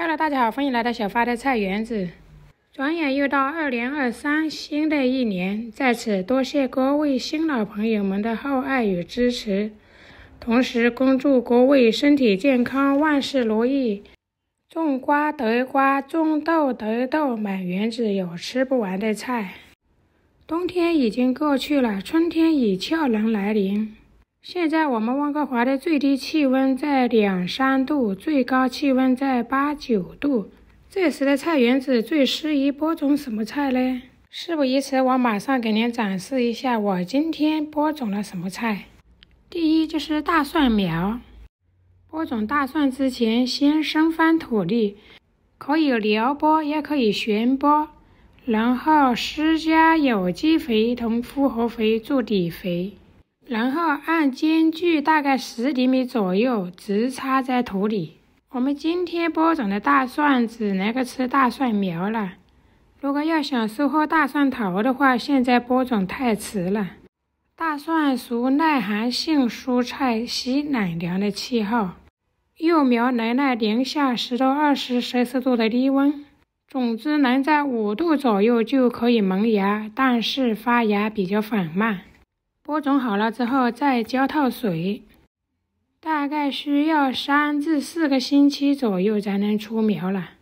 Hello，大家好，欢迎来到小发的菜园子。转眼又到二零二三新的一年，在此多谢各位新老朋友们的厚爱与支持，同时恭祝各位身体健康，万事如意，种瓜得瓜，种豆得豆，满园子有吃不完的菜。冬天已经过去了，春天已悄然来临。现在我们温哥华的最低气温在两三度，最高气温在八九度。这时的菜园子最适宜播种什么菜呢？事不宜迟，我马上给您展示一下我今天播种了什么菜。第一就是大蒜苗。播种大蒜之前，先深翻土地，可以撩播，也可以旋播，然后施加有机肥同复合肥做底肥。然后按间距大概十厘米左右直插在土里。我们今天播种的大蒜只能够吃大蒜苗了。如果要想收获大蒜头的话，现在播种太迟了。大蒜属耐寒性蔬菜，喜冷凉的气候。幼苗能耐零下十到二十摄氏度的低温，种子能在五度左右就可以萌芽，但是发芽比较缓慢。播种好了之后，再浇透水，大概需要三至四个星期左右才能出苗了。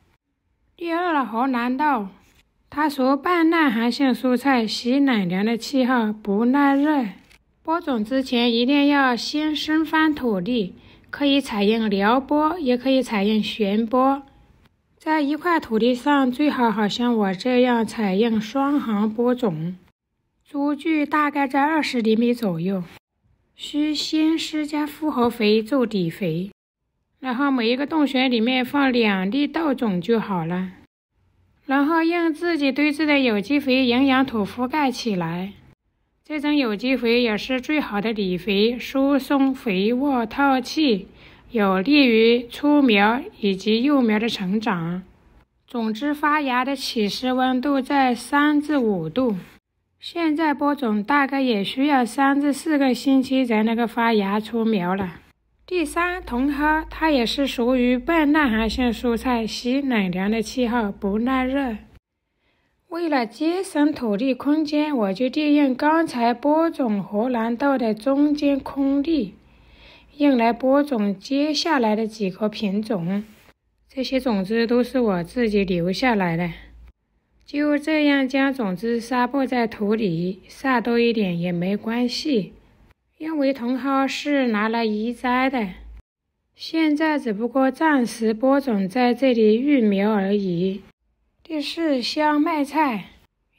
第二了，荷兰豆，它属半耐寒性蔬菜，喜冷凉的气候，不耐热。播种之前一定要先深翻土地，可以采用撩播，也可以采用旋播。在一块土地上，最好好像我这样采用双行播种。株距大概在二十厘米左右，需先施加复合肥做底肥，然后每一个洞穴里面放两粒豆种就好了，然后用自己堆置的有机肥营养土覆盖起来。这种有机肥也是最好的底肥，疏松肥沃、透气，有利于出苗以及幼苗的成长。种子发芽的起始温度在三至五度。现在播种大概也需要三至四个星期才能够发芽出苗了。第三，茼蒿，它也是属于半耐寒性蔬菜，喜冷凉的气候，不耐热。为了节省土地空间，我就利用刚才播种荷兰豆的中间空地，用来播种接下来的几个品种。这些种子都是我自己留下来的。就这样将种子撒播在土里，撒多一点也没关系，因为茼蒿是拿来移栽的。现在只不过暂时播种在这里育苗而已。第四，香麦菜，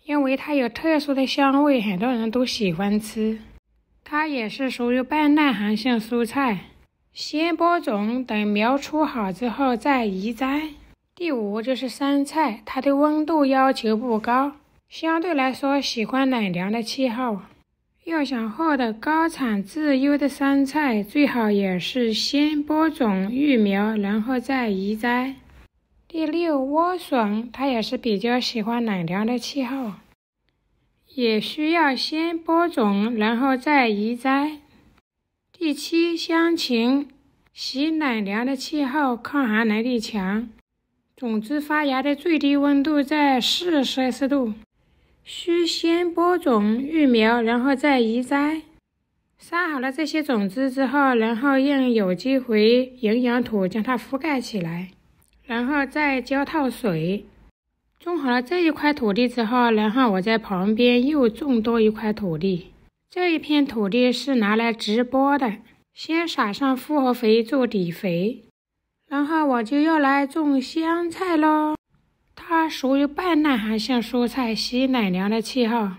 因为它有特殊的香味，很多人都喜欢吃。它也是属于半耐寒性蔬菜，先播种，等苗出好之后再移栽。第五就是生菜，它的温度要求不高，相对来说喜欢冷凉的气候。要想获得高产自优的生菜，最好也是先播种育苗，然后再移栽。第六，莴笋，它也是比较喜欢冷凉的气候，也需要先播种，然后再移栽。第七，香芹，喜冷凉的气候，抗寒能力强。种子发芽的最低温度在四摄氏度，需先播种育苗，然后再移栽。撒好了这些种子之后，然后用有机肥、营养土将它覆盖起来，然后再浇透水。种好了这一块土地之后，然后我在旁边又种多一块土地。这一片土地是拿来直播的，先撒上复合肥做底肥。然后我就要来种香菜喽，它属于半耐寒性蔬菜，喜冷凉的气候。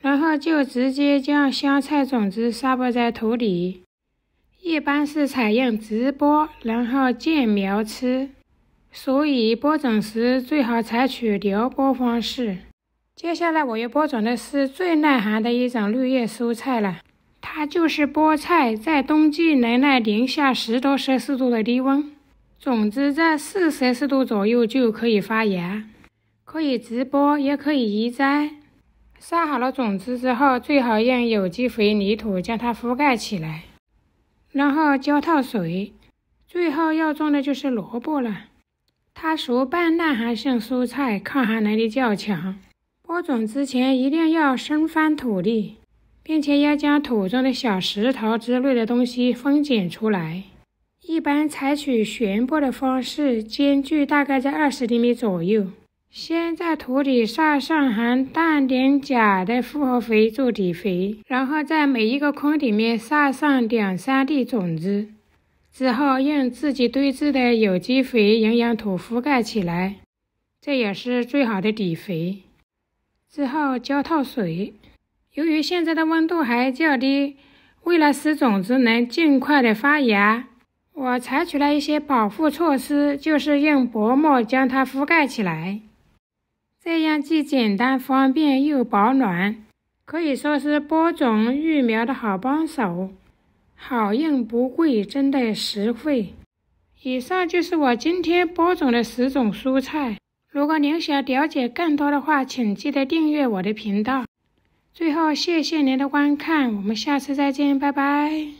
然后就直接将香菜种子撒播在土里，一般是采用直播，然后见苗吃。所以播种时最好采取撩播方式。接下来我要播种的是最耐寒的一种绿叶蔬菜了，它就是菠菜，在冬季能耐零下十多摄氏度的低温。种子在四摄氏度左右就可以发芽，可以直播，也可以移栽。撒好了种子之后，最好用有机肥泥土将它覆盖起来，然后浇透水。最后要种的就是萝卜了，它属半耐寒性蔬菜，抗寒能力较强。播种之前一定要深翻土地，并且要将土中的小石头之类的东西分拣出来。一般采取旋播的方式，间距大概在二十厘米左右。先在土里撒上含氮碘钾的复合肥做底肥，然后在每一个坑里面撒上两三粒种子。之后用自己堆置的有机肥营养土覆盖起来，这也是最好的底肥。之后浇透水。由于现在的温度还较低，为了使种子能尽快的发芽，我采取了一些保护措施，就是用薄膜将它覆盖起来。这样既简单方便又保暖，可以说是播种育苗的好帮手。好用不贵，真的实惠。以上就是我今天播种的十种蔬菜。如果您想了解更多的话，请记得订阅我的频道。最后，谢谢您的观看，我们下次再见，拜拜。